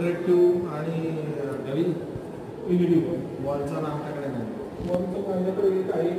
Interactive आणि नवीन L E D वॉलचं नाव आपल्याकडे नाही. वॉलचं माझ्याकडे एक आहे